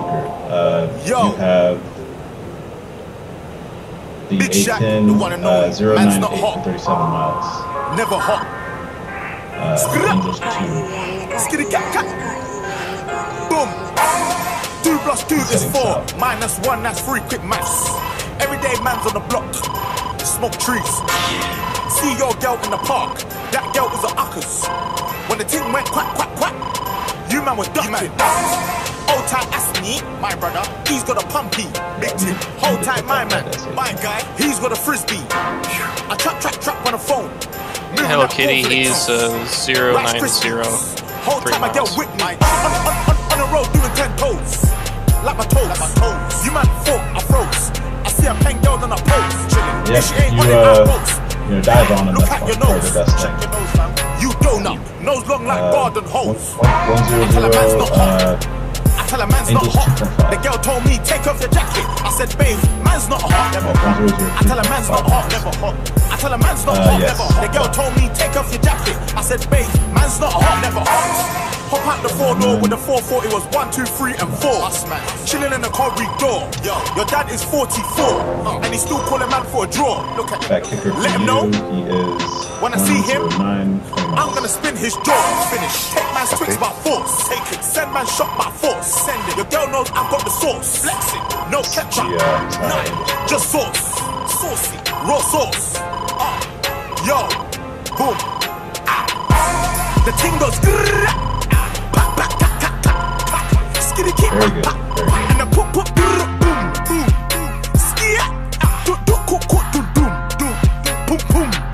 kicker. Uh, Yo. you have the Big Shaq, A10 the one and uh, only. 098 not for hot. 37 miles. Never hot. Uh, Angels 2. Skitty cat cat. Boom. Two plus two is four. up. Minus one, that's three. Quick maths. Everyday man's on the block. Smoke trees. See your girl in the park. That girl was a uckers. When the ting went quack quack quack, you man was ducking. Hold tight, ask me, my brother. He's got a pumpy, big tin. Hold tight, my man, my guy. He's got a frisbee. I trap trap trap on the phone. Moving Hello Kitty, he's town. uh, zero Rice nine Krispies. zero. Whole three I get with me. On, on, on, on the road doing ten toes. Like my toes. Like my toes. You man thought I froze. I see a pen girl on a pose. Chilling. Yeah, If she ain't you, on it, uh, post. You know, dive on him. Look That's at your probably nose. the best Check thing. your nose, fam. You donut. Nose long like Uh, garden hose. one- one- one zero I tell a man's zero, not hot. uh, I tell a man's not hot. The girl told me, take off your jacket. I said, babe, man's not hot. Never hot. one zero zero I tell a man's not hot. Never hot. I tell a man's not Uh, hot. Never hot. The girl told me, take off your jacket. I said, babe, man's not hot. Never hot. Hop out the four door with the 440 was one, two, three, and four. Chilling in the corridor. Yo, your dad is 44, and he's still calling man for a draw. Look at him. Let him know. He is when I see him, I'm gonna spin his jaw. Finish. Take man's twigs by force. Take it. Send man shot by force. Send it. Your girl knows I've got the sauce. it No ketchup. Yeah, uh, Just sauce. Saucy. Raw sauce. Uh, yo. Boom. Ah. The ting goes. Ah. Skitty kick. Very good. Very good. And the pop pop. Boom. Boom. Skia. Ah. Do do do do do do. Boom boom.